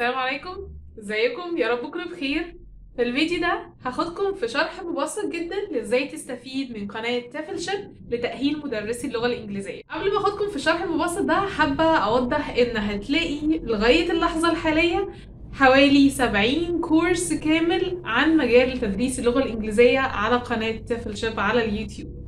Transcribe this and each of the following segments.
السلام عليكم. ازيكم؟ يا رب تكونوا بخير. في الفيديو ده هاخدكم في شرح مبسط جدا لإزاي تستفيد من قناة تافل شيب لتأهيل مدرسي اللغة الإنجليزية. قبل ما أخدكم في الشرح المبسط ده حابة أوضح إن هتلاقي لغاية اللحظة الحالية حوالي 70 course كامل عن مجال تدريس اللغة الإنجليزية على قناة تافل شيب على اليوتيوب.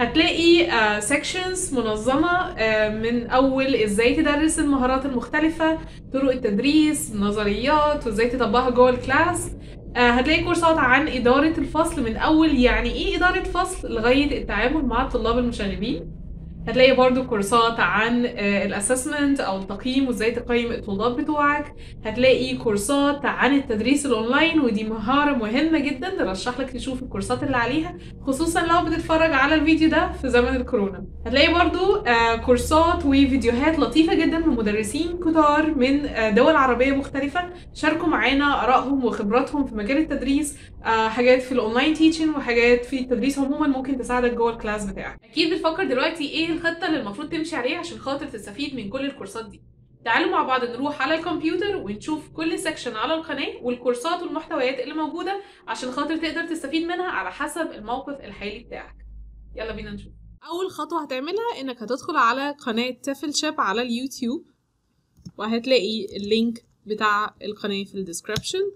هتلاقي sections منظمة آه، من أول إزاي تدرس المهارات المختلفة طرق التدريس نظريات وإزاي تطبقها جوه ال class. آه، هتلاقي كورسات عن إدارة الفصل من أول يعني إيه إدارة فصل لغاية التعامل مع الطلاب المشاغبين. هتلاقي برضو كورسات عن ال assessment أو التقييم وإزاي تقيم الطلاب بتوعك. هتلاقي كورسات عن التدريس الأونلاين ودي مهارة مهمة جدا نرشح لك تشوف الكورسات اللي عليها خصوصا لو بتتفرج على الفيديو ده في زمن الكورونا. هتلاقي برضو آه، كورسات وفيديوهات لطيفة جدا من مدرسين كتار من آه، دول عربية مختلفة. شاركوا معانا آرائهم وخبراتهم في مجال التدريس آه، حاجات في ال online teaching وحاجات في التدريس عموما ممكن تساعدك جوه ال class بتاعك. أكيد بتفكر دلوقتي إيه الخطه اللي المفروض تمشي عليها عشان خاطر تستفيد من كل الكورسات دي. تعالوا مع بعض نروح على الكمبيوتر ونشوف كل section على القناة والكورسات والمحتويات اللي موجودة عشان خاطر تقدر تستفيد منها على حسب الموقف الحالي بتاعك. يلا بينا نشوف. أول خطوة هتعملها إنك هتدخل على قناة تافل شيب على اليوتيوب وهتلاقي ال link بتاع القناة في ال description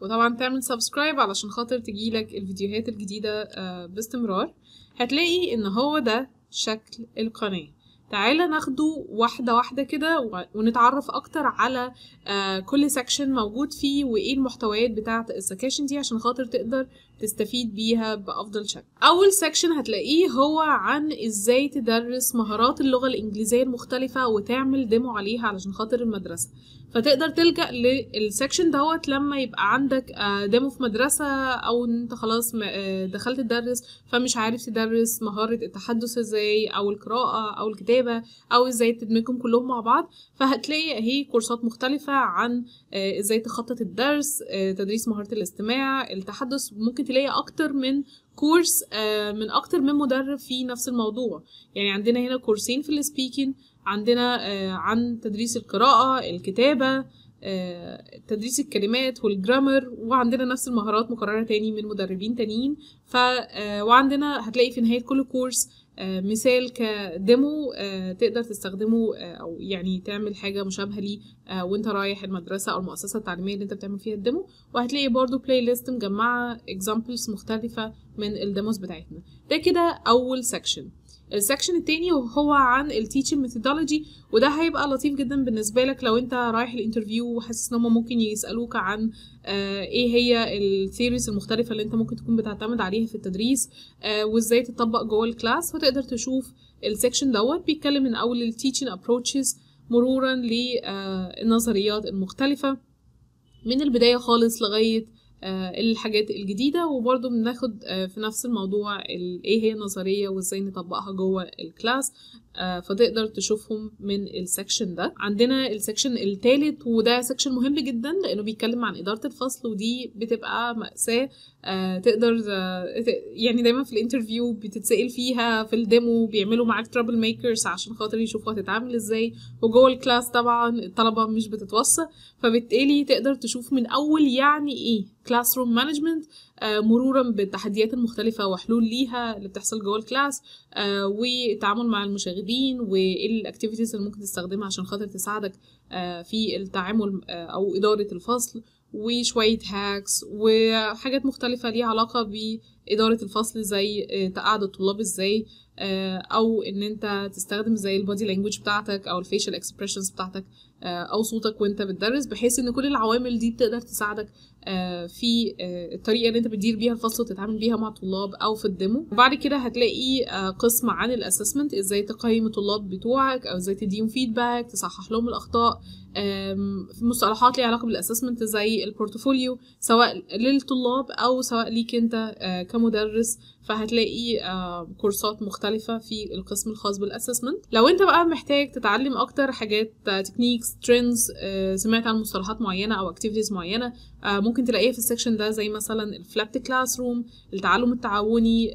وطبعا تعمل subscribe علشان خاطر تجيلك الفيديوهات الجديدة آه، باستمرار. هتلاقي إن هو ده شكل القناة. تعالى ناخده واحدة واحدة كده ونتعرف أكتر على آه، كل section موجود فيه وإيه المحتويات بتاعة السكاشن دي عشان خاطر تقدر تستفيد بيها بأفضل شكل. أول section هتلاقيه هو عن إزاي تدرس مهارات اللغة الإنجليزية المختلفة وتعمل demo عليها علشان خاطر المدرسة. فتقدر تلجأ لل section دوت لما يبقى عندك آه، demo في مدرسة أو إن أنت خلاص آه، دخلت تدرس فمش عارف تدرس مهارة التحدث إزاي أو القراءة أو الكتابة أو إزاي تدمجهم كلهم مع بعض. فهتلاقي أهي كورسات مختلفة عن آه، إزاي تخطط الدرس آه، تدريس مهارة الاستماع التحدث ممكن تلاقي أكتر من course آه، من أكتر من مدرب في نفس الموضوع. يعني عندنا هنا كورسين في ال speaking عندنا آه، عن تدريس القراءة الكتابة آه، تدريس الكلمات وال grammar وعندنا نفس المهارات مكررة تاني من مدربين تانيين. ف وعندنا هتلاقي في نهاية كل course مثال ك demo آه، تقدر تستخدمه آه، أو يعني تعمل حاجة مشابهة ليه آه، وأنت رايح المدرسة أو المؤسسة التعليمية اللي أنت بتعمل فيها ال demo وهتلاقي برضو playlist مجمعة examples مختلفة من ال demos بتاعتنا. ده كده أول section ال section التاني هو عن ال teaching methodology وده هيبقى لطيف جدا بالنسبة لك لو انت رايح ال interview وحاسس ان هم ممكن يسألوك عن آه إيه هي ال theories المختلفة اللي انت ممكن تكون بتعتمد عليها في التدريس آه وازاي تطبق جوه ال class فتقدر تشوف ال section دوت بيتكلم من أول ال teaching approaches مرورا للنظريات المختلفة من البداية خالص لغاية آه، الحاجات الجديدة وبرضه بناخد آه، في نفس الموضوع ال- إيه هي النظرية وإزاي نطبقها جوه ال class. آه، فتقدر تشوفهم من ال section ده. عندنا ال section التالت وده section مهم جدا لأنه بيتكلم عن إدارة الفصل ودي بتبقى مأساة آه، تقدر آه، يعني دايما في ال interview بتتسأل فيها في ال demo بيعملوا معاك trouble makers عشان خاطر يشوفوا هتتعامل إزاي. وجوه ال class طبعا الطلبة مش بتتوصى فبالتالي تقدر تشوف من أول يعني إيه classroom management مرورا بالتحديات المختلفة وحلول ليها اللي بتحصل جوه ال class آه، والتعامل مع المشاغبين وإيه ال activities اللي ممكن تستخدمها عشان خاطر تساعدك آه، في التعامل آه، أو إدارة الفصل وشوية hacks وحاجات مختلفة ليها علاقة بإدارة الفصل زي آه، تقعد الطلاب إزاي آه، أو إن أنت تستخدم زي ال body language بتاعتك أو ال facial expressions بتاعتك آه، أو صوتك وأنت بتدرس بحيث إن كل العوامل دي تقدر تساعدك في الطريقة اللي أنت بتدير بيها الفصل وتتعامل بيها مع الطلاب أو في ال demo. وبعد كده هتلاقي قسم عن ال assessment إزاي تقيم الطلاب بتوعك أو إزاي تديهم feedback تصحح لهم الأخطاء في مصطلحات ليها علاقة بال assessment زي ال portfolio سواء للطلاب أو سواء ليك أنت كمدرس فهتلاقي آه، كورسات مختلفة في القسم الخاص بال assessment لو انت بقى محتاج تتعلم أكتر حاجات techniques trends سمعت عن مصطلحات معينة أو activities معينة آه، ممكن تلاقيها في ال section ده زي مثلا ال flipped classroom التعلم التعاوني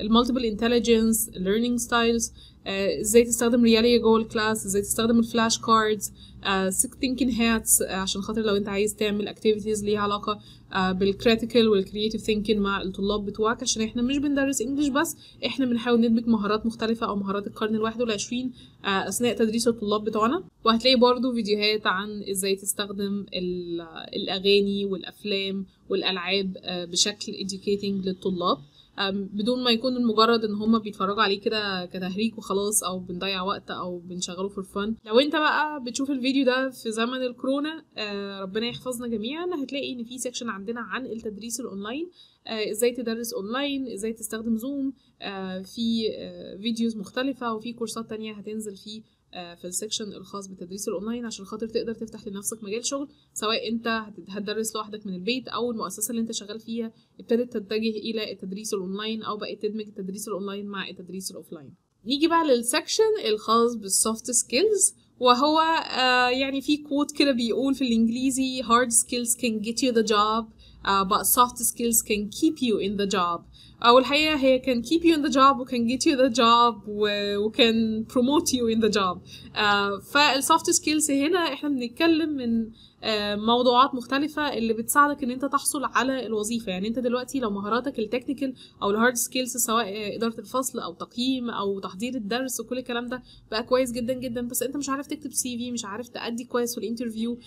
ال multiple intelligence learning styles إزاي تستخدم realia جوه ال class إزاي تستخدم ال flash cards thinking hats عشان خاطر لو أنت عايز تعمل activities ليها علاقة آه، بال critical وال creative thinking مع الطلاب بتوعك عشان إحنا مش بندرس English بس إحنا بنحاول ندمج مهارات مختلفة أو مهارات القرن الواحد والعشرين آه، أثناء تدريس الطلاب بتوعنا. وهتلاقي برضو فيديوهات عن إزاي تستخدم ال- الأغاني والأفلام والألعاب آه، بشكل educating للطلاب. بدون ما يكون مجرد إن هما بيتفرجوا عليه كده كتهريج وخلاص أو بنضيع وقت أو بنشغله for fun لو أنت بقى بتشوف الفيديو ده في زمن الكورونا آه، ربنا يحفظنا جميعا. هتلاقي إن في section عندنا عن التدريس الاونلاين آه، إزاي تدرس اونلاين إزاي تستخدم زوم آه، في videos مختلفة وفي كورسات تانية هتنزل آه، في ال section الخاص بالتدريس الاونلاين عشان خاطر تقدر تفتح لنفسك مجال شغل سواء انت هت- هتدرس لوحدك من البيت أو المؤسسة اللي انت شغال فيها ابتدت تتجه إلى التدريس الاونلاين أو بقت تدمج التدريس الاونلاين مع التدريس ال offline نيجي بقى لل section الخاص بال soft skills وهو آه يعني في quote كده بيقول في الإنجليزي hard skills can get you the job. Uh, but soft skills can keep you in the job. أو الحقيقة هي can keep you in the job و can get you the job و, can promote you in the job. Uh, فال soft skills هنا إحنا بنتكلم من آه، موضوعات مختلفة اللي بتساعدك إن أنت تحصل على الوظيفة. يعني أنت دلوقتي لو مهاراتك ال technical أو ال hard skills سواء آه، إدارة الفصل أو تقييم أو تحضير الدرس وكل الكلام ده بقى كويس جدا جدا. بس أنت مش عارف تكتب CV مش عارف تأدي كويس في ال interview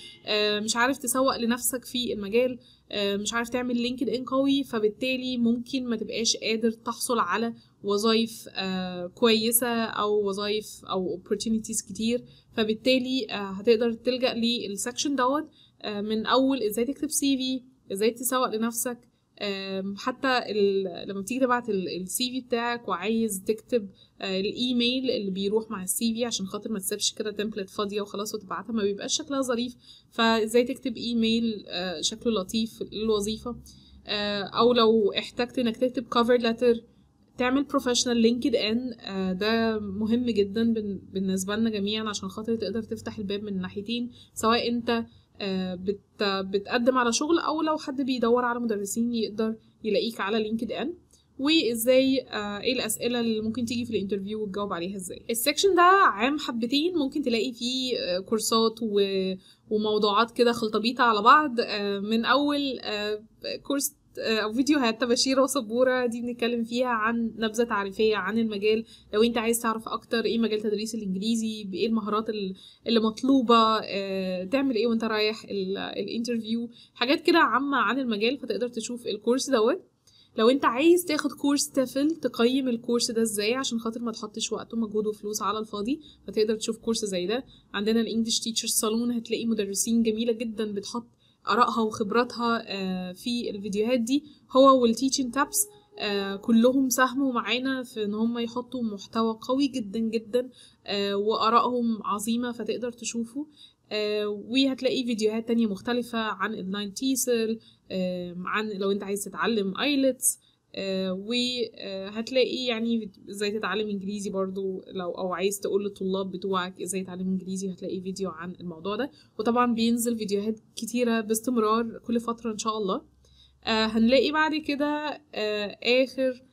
مش عارف تسوق لنفسك في المجال. مش عارف تعمل LinkedIn قوي فبالتالي ممكن ما تبقاش قادر تحصل على وظائف آه، كويسة أو وظائف أو opportunities كتير. فبالتالي آه، هتقدر تلجأ لل section دوت آه، من أول إزاي تكتب CV إزاي تسوق لنفسك حتى لما بتيجي تبعت ال CV بتاعك وعايز تكتب آه، الإيميل اللي بيروح مع ال CV عشان خاطر ما تسيبش كده template فاضية وخلاص وتبعتها ما بيبقاش شكلها ظريف. فإزاي تكتب إيميل آه، شكله لطيف للوظيفه آه، أو لو احتجت إنك تكتب cover letter تعمل professional LinkedIn ده مهم جدا بالنسبة لنا جميعا عشان خاطر تقدر تفتح الباب من الناحيتين سواء أنت بت بتقدم على شغل أو لو حد بيدور على مدرسين يقدر يلاقيك على LinkedIn وإزاي آه، إيه الأسئلة اللي ممكن تيجي في ال interview وتجاوب عليها إزاي ال section ده عام حبتين ممكن تلاقي فيه آه، كورسات. وموضوعات كده خلطبيطه على بعض آه، من أول آه، كورس آه، أو فيديوهات تباشيرة وسبورة دي بنتكلم فيها عن نبذة تعريفية عن المجال. لو أنت عايز تعرف أكتر إيه مجال تدريس الإنجليزي بايه المهارات ال- اللي مطلوبة آه، تعمل إيه وأنت رايح ال- ال interview حاجات كده عامة عن المجال فتقدر تشوف الكورس دوت. لو أنت عايز تاخد كورس TEFL تقيم الكورس ده إزاي؟ عشان خاطر ما تحطش وقت ومجهود وفلوس على الفاضي فتقدر تشوف كورس زي ده. عندنا ال English Teacher Salon هتلاقي مدرسين جميلة جدا بتحط آرائها وخبراتها آه، في الفيديوهات دي هو والتيتشن تابس كلهم ساهموا معانا في إن هم يحطوا محتوى قوي جدا جدا آه، وآرائهم عظيمة فتقدر تشوفه. آه، وهتلاقي فيديوهات تانية مختلفة عن الناين تيسل عن لو أنت عايز تتعلم ايلتس وهتلاقي يعني إزاي تتعلم انجليزي برضو لو أو عايز تقول للطلاب بتوعك إزاي يتعلموا انجليزي هتلاقي فيديو عن الموضوع ده. وطبعا بينزل فيديوهات كتيرة باستمرار كل فترة إن شاء الله. آه، هنلاقي بعد كده آه، آخر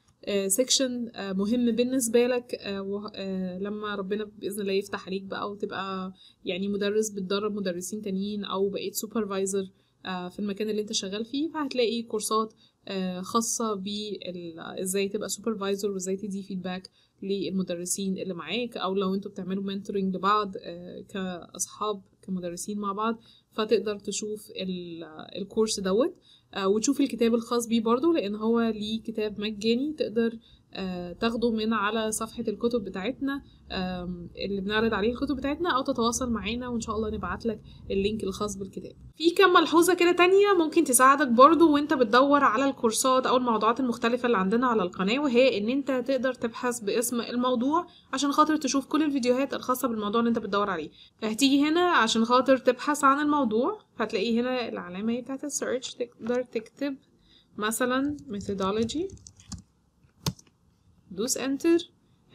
section مهم بالنسبة لك آه، آه، لما ربنا بإذن الله يفتح عليك بقى وتبقى يعني مدرس بتدرب مدرسين تانيين أو بقيت supervisor في المكان اللي أنت شغال فيه فهتلاقي كورسات آه، خاصة بازاي تبقى supervisor وإزاي تدي feedback للمدرسين اللي معاك أو لو أنتوا بتعملوا mentoring لبعض آه، كأصحاب كمدرسين مع بعض فتقدر تشوف ال- الكورس دوت آه، وتشوف الكتاب الخاص بيه برضو لأن هو ليه كتاب مجاني تقدر آه، تاخده من على صفحة الكتب بتاعتنا اللي بنعرض عليه الكتب بتاعتنا أو تتواصل معانا وإن شاء الله نبعت لك اللينك الخاص بالكتاب. في كم ملحوظة كده تانية ممكن تساعدك برضو وأنت بتدور على الكورسات أو الموضوعات المختلفة اللي عندنا على القناة وهي إن أنت تقدر تبحث باسم الموضوع عشان خاطر تشوف كل الفيديوهات الخاصة بالموضوع اللي أنت بتدور عليه. فهتيجي هنا عشان خاطر تبحث عن الموضوع هتلاقيه هنا العلامة بتاعت ال search تقدر تكتب مثلا methodology دوس enter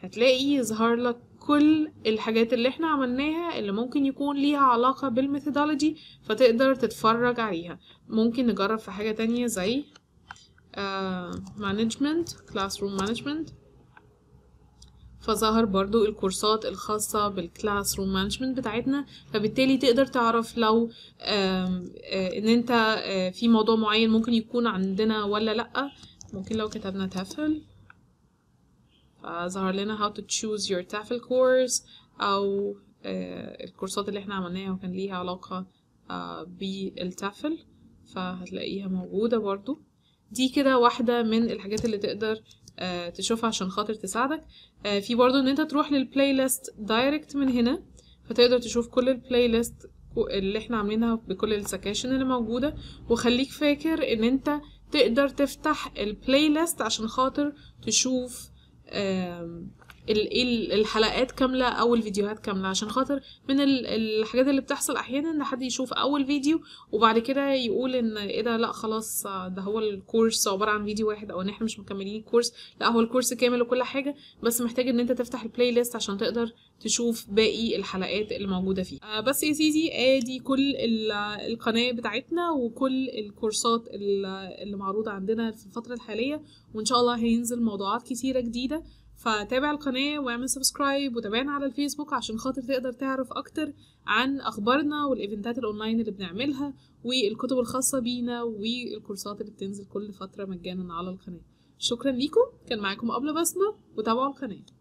هتلاقي يظهر لك كل الحاجات اللي إحنا عملناها اللي ممكن يكون ليها علاقة بال methodology فتقدر تتفرج عليها. ممكن نجرب في حاجة تانية زي management classroom management فظهر برضو الكورسات الخاصة بال classroom management بتاعتنا فبالتالي تقدر تعرف لو آه، إن انت آه، في موضوع معين ممكن يكون عندنا ولا لأ. ممكن لو كتبنا TEFL فظهر لنا how to choose your TEFL course أو آه، الكورسات اللي إحنا عملناها وكان ليها علاقة آه، بال TEFL فهتلاقيها موجودة برضو. دي كده واحدة من الحاجات اللي تقدر آه، تشوفها عشان خاطر تساعدك. آه، في برضو إن أنت تروح لل playlist direct من هنا فتقدر تشوف كل ال playlist اللي إحنا عاملينها بكل ال sections اللي موجودة. وخليك فاكر إن أنت تقدر تفتح ال playlist عشان خاطر تشوف um, الحلقات كاملة أو الفيديوهات كاملة عشان خاطر من ال- الحاجات اللي بتحصل أحيانا إن حد يشوف أول فيديو وبعد كده يقول إن إيه ده لأ خلاص آه، ده هو الكورس عبارة عن فيديو واحد أو إن إحنا مش مكملين الكورس لأ هو الكورس كامل وكل حاجة بس محتاج إن أنت تفتح ال playlist عشان تقدر تشوف باقي الحلقات اللي موجودة فيه. آه بس يا سيدي آدي كل ال- القناة بتاعتنا وكل الكورسات ال- اللي معروضة عندنا في الفترة الحالية وإن شاء الله هينزل موضوعات كتيرة جديدة فتابع القناة واعمل subscribe وتابعنا على الفيسبوك عشان خاطر تقدر تعرف أكتر عن أخبارنا وال eventات ال online اللي بنعملها والكتب الخاصة بينا والكورسات اللي بتنزل كل فترة مجانا على القناة. شكرا ليكم. كان معاكم أبلة بسمة وتابعوا القناة.